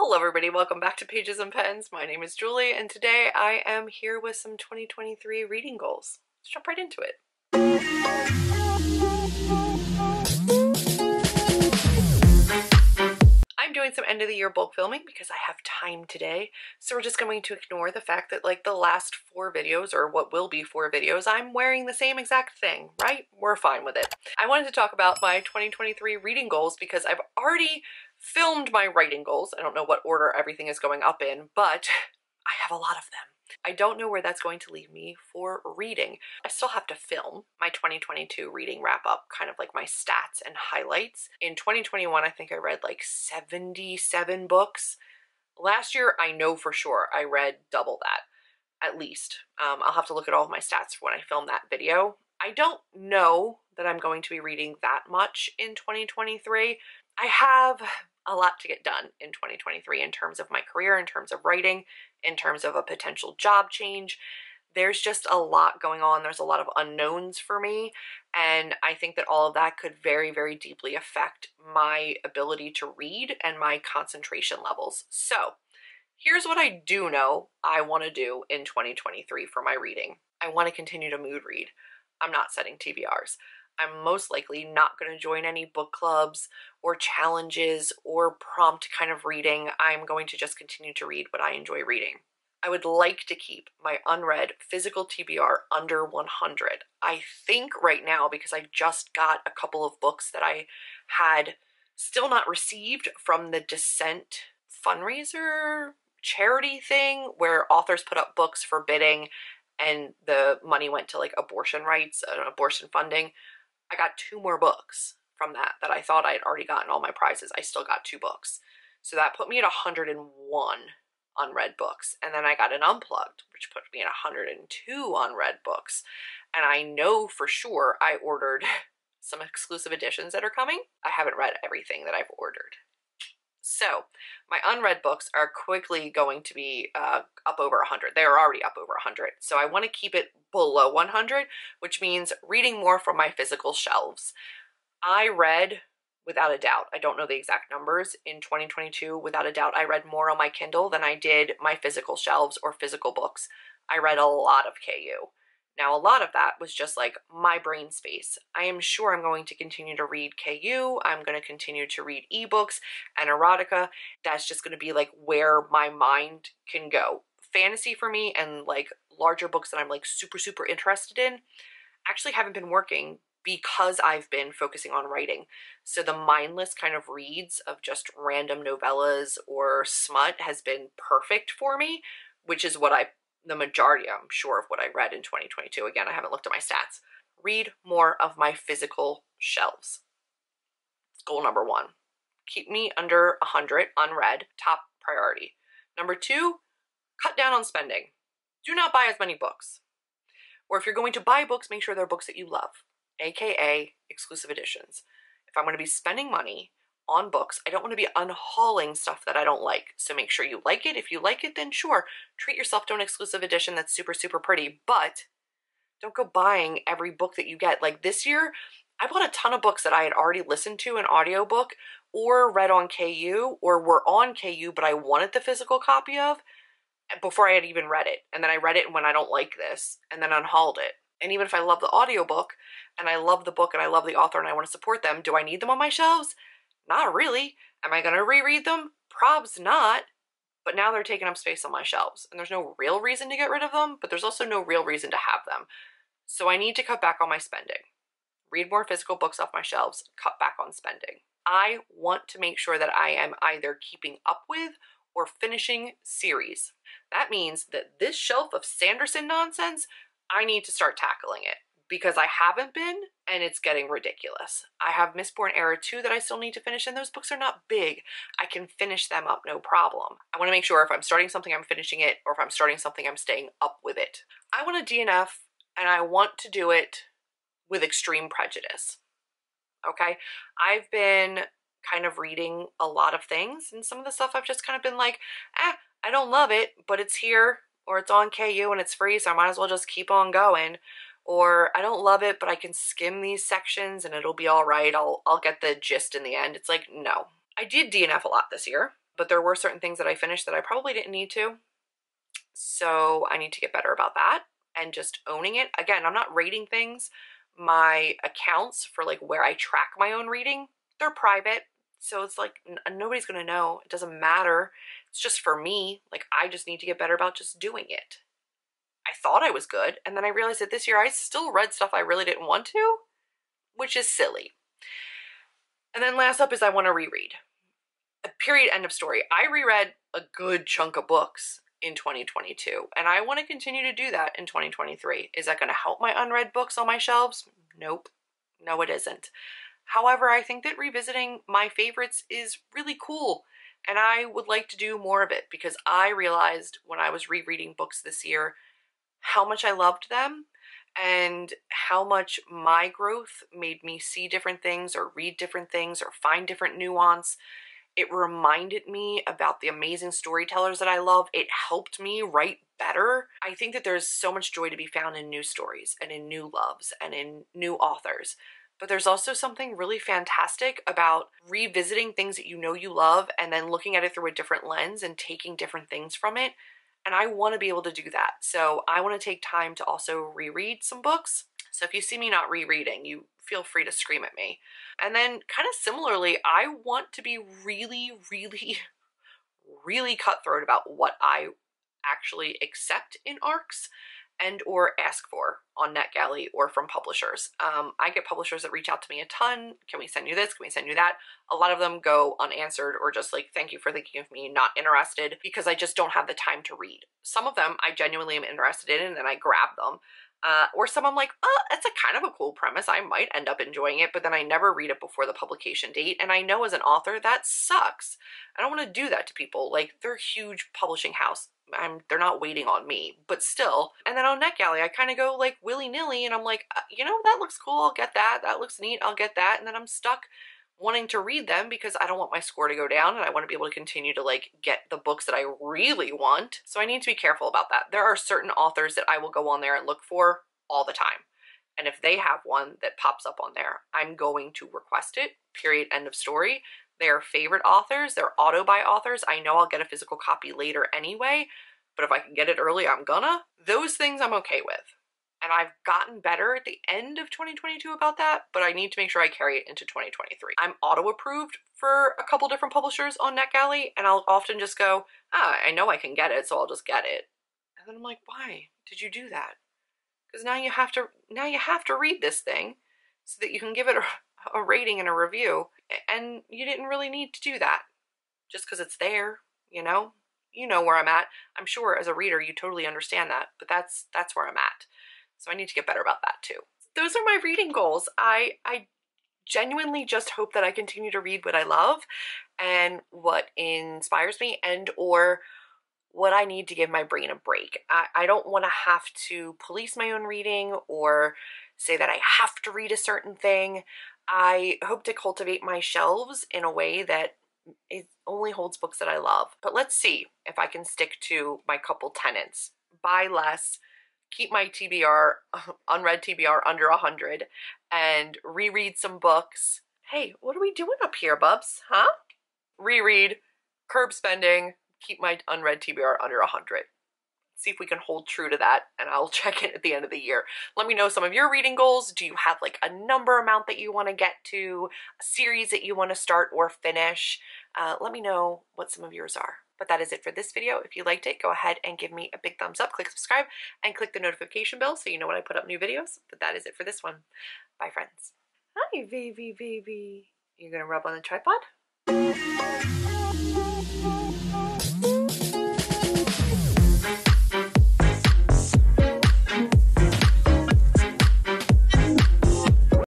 Hello everybody, welcome back to Pages and Pens. My name is Julie and today I am here with some 2023 reading goals. Let's jump right into it. I'm doing some end of the year bulk filming because I have time today. So we're just going to ignore the fact that like the last four videos or what will be four videos, I'm wearing the same exact thing, right? We're fine with it. I wanted to talk about my 2023 reading goals because I've already filmed my writing goals. I don't know what order everything is going up in, but I have a lot of them. I don't know where that's going to leave me for reading. I still have to film my 2022 reading wrap up, kind of like my stats and highlights. In 2021, I think I read like 77 books. Last year, I know for sure I read double that, at least. Um, I'll have to look at all of my stats when I film that video. I don't know that I'm going to be reading that much in 2023. I have a lot to get done in 2023 in terms of my career, in terms of writing, in terms of a potential job change. There's just a lot going on. There's a lot of unknowns for me. And I think that all of that could very, very deeply affect my ability to read and my concentration levels. So, here's what I do know I want to do in 2023 for my reading I want to continue to mood read. I'm not setting TBRs. I'm most likely not going to join any book clubs or challenges or prompt kind of reading. I'm going to just continue to read what I enjoy reading. I would like to keep my unread physical TBR under 100. I think right now, because I just got a couple of books that I had still not received from the Descent fundraiser charity thing where authors put up books for bidding and the money went to like abortion rights and abortion funding. I got two more books from that that I thought I had already gotten all my prizes. I still got two books. So that put me at 101 unread books. And then I got an unplugged, which put me at 102 unread books. And I know for sure I ordered some exclusive editions that are coming. I haven't read everything that I've ordered. So, my unread books are quickly going to be uh, up over 100. They are already up over 100. So, I want to keep it below 100, which means reading more from my physical shelves. I read, without a doubt, I don't know the exact numbers, in 2022, without a doubt, I read more on my Kindle than I did my physical shelves or physical books. I read a lot of KU. Now, a lot of that was just like my brain space. I am sure I'm going to continue to read KU. I'm going to continue to read ebooks and erotica. That's just going to be like where my mind can go. Fantasy for me and like larger books that I'm like super, super interested in actually haven't been working because I've been focusing on writing. So the mindless kind of reads of just random novellas or smut has been perfect for me, which is what I the majority, I'm sure, of what I read in 2022. Again, I haven't looked at my stats. Read more of my physical shelves. Goal number one keep me under 100 unread, top priority. Number two, cut down on spending. Do not buy as many books. Or if you're going to buy books, make sure they're books that you love, aka exclusive editions. If I'm going to be spending money, on books. I don't want to be unhauling stuff that I don't like. So make sure you like it. If you like it, then sure, treat yourself to an exclusive edition that's super, super pretty. But don't go buying every book that you get. Like this year, I bought a ton of books that I had already listened to an audiobook or read on KU or were on KU, but I wanted the physical copy of eh, before I had even read it. And then I read it and when I don't like this and then unhauled it. And even if I love the audiobook and I love the book and I love the author and I want to support them, do I need them on my shelves? Not really. Am I going to reread them? Probs not. But now they're taking up space on my shelves, and there's no real reason to get rid of them, but there's also no real reason to have them. So I need to cut back on my spending. Read more physical books off my shelves, cut back on spending. I want to make sure that I am either keeping up with or finishing series. That means that this shelf of Sanderson nonsense, I need to start tackling it because I haven't been and it's getting ridiculous. I have Mistborn Era 2 that I still need to finish and those books are not big. I can finish them up no problem. I want to make sure if I'm starting something I'm finishing it or if I'm starting something I'm staying up with it. I want to DNF and I want to do it with extreme prejudice. Okay? I've been kind of reading a lot of things and some of the stuff I've just kind of been like, "Eh, I don't love it, but it's here or it's on KU and it's free, so I might as well just keep on going." Or I don't love it, but I can skim these sections and it'll be all right. I'll I'll get the gist in the end. It's like, no. I did DNF a lot this year, but there were certain things that I finished that I probably didn't need to. So I need to get better about that and just owning it. Again, I'm not rating things. My accounts for like where I track my own reading, they're private. So it's like nobody's going to know. It doesn't matter. It's just for me. Like I just need to get better about just doing it. I thought I was good. And then I realized that this year I still read stuff I really didn't want to, which is silly. And then last up is I want to reread. A period, end of story. I reread a good chunk of books in 2022, and I want to continue to do that in 2023. Is that going to help my unread books on my shelves? Nope. No, it isn't. However, I think that revisiting my favorites is really cool, and I would like to do more of it because I realized when I was rereading books this year how much I loved them and how much my growth made me see different things or read different things or find different nuance. It reminded me about the amazing storytellers that I love. It helped me write better. I think that there's so much joy to be found in new stories and in new loves and in new authors. But there's also something really fantastic about revisiting things that you know you love and then looking at it through a different lens and taking different things from it and I want to be able to do that. So I want to take time to also reread some books. So if you see me not rereading, you feel free to scream at me. And then kind of similarly, I want to be really, really, really cutthroat about what I actually accept in ARCs and or ask for on NetGalley or from publishers. Um, I get publishers that reach out to me a ton. Can we send you this? Can we send you that? A lot of them go unanswered or just like, thank you for thinking of me, not interested because I just don't have the time to read. Some of them I genuinely am interested in and then I grab them. Uh, or some I'm like, oh, that's a kind of a cool premise. I might end up enjoying it, but then I never read it before the publication date. And I know as an author, that sucks. I don't want to do that to people. Like, they're a huge publishing house. I'm they're not waiting on me, but still. And then on NetGalley, I kind of go like willy nilly, and I'm like, uh, you know, that looks cool. I'll get that. That looks neat. I'll get that. And then I'm stuck wanting to read them because I don't want my score to go down and I want to be able to continue to like get the books that I really want. So I need to be careful about that. There are certain authors that I will go on there and look for all the time. And if they have one that pops up on there, I'm going to request it. Period. End of story. They're favorite authors, they're auto buy authors. I know I'll get a physical copy later anyway, but if I can get it early, I'm gonna. Those things I'm okay with. And I've gotten better at the end of 2022 about that, but I need to make sure I carry it into 2023. I'm auto approved for a couple different publishers on NetGalley, and I'll often just go, ah, I know I can get it, so I'll just get it. And then I'm like, why did you do that? Because now you have to now you have to read this thing so that you can give it a, a rating and a review. And you didn't really need to do that just because it's there, you know? You know where I'm at. I'm sure as a reader you totally understand that, but that's that's where I'm at. So I need to get better about that too. Those are my reading goals. I I genuinely just hope that I continue to read what I love and what inspires me and or what I need to give my brain a break. I, I don't want to have to police my own reading or say that I have to read a certain thing. I hope to cultivate my shelves in a way that it only holds books that I love. But let's see if I can stick to my couple tenants. Buy less, keep my TBR, unread TBR under 100, and reread some books. Hey, what are we doing up here, bubs? Huh? Reread, curb spending, keep my unread TBR under 100 see if we can hold true to that and I'll check in at the end of the year. Let me know some of your reading goals. Do you have like a number amount that you want to get to, a series that you want to start or finish? Uh, let me know what some of yours are. But that is it for this video. If you liked it, go ahead and give me a big thumbs up, click subscribe, and click the notification bell so you know when I put up new videos. But that is it for this one. Bye, friends. Hi, baby, baby. You gonna rub on the tripod?